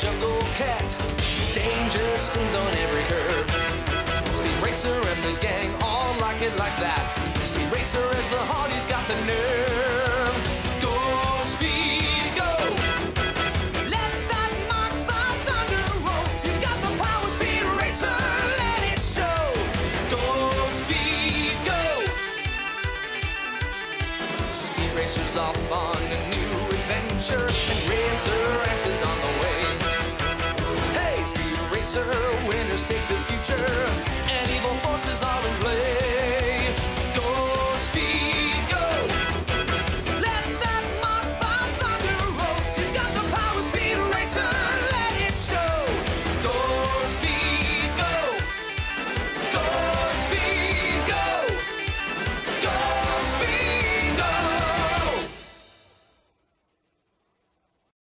jungle cat. Danger spins on every curve. Speed Racer and the gang all like it like that. Speed Racer as the Hardy's got the nerve. Go, speed, go. Let that Mach 5 thunder roll. You got the power, Speed Racer, let it show. Go, speed, go. Speed Racer's off on a new adventure, answer. Winners take the future, and evil forces are in play. Go speed.